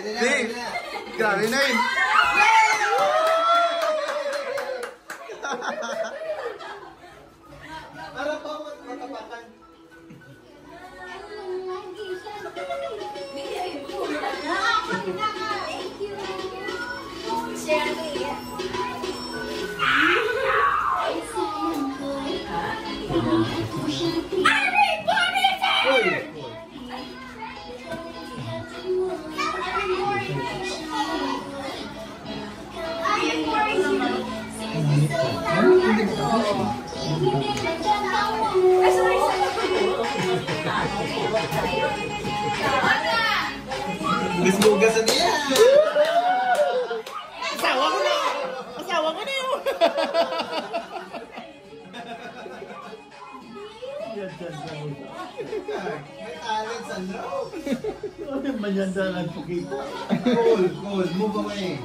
Di, grabe na yun. Para pa ako matapakan. Bisbugasan niya. Asawa ko na! Asawa ko na yun! May talent, Sandro. Ano manyanda lang pukita? Cool, cool. Move away.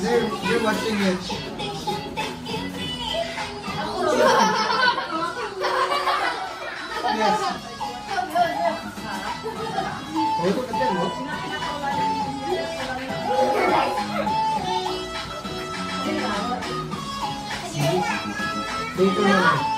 They're, they're watching it. Yes. Oh,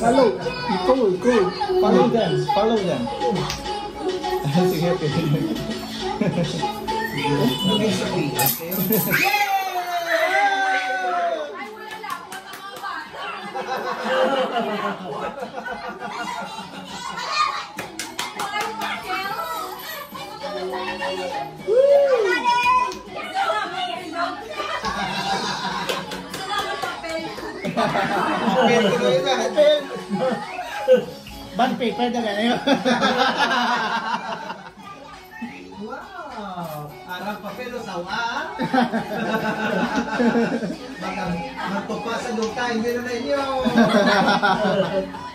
Follow. Cool, cool. Follow them. Follow them. Sige, pwede. Moving Bond paper na gano'n. Wow! Arang papelo sa wa. Baka magtupa sa luka, hindi na na inyo.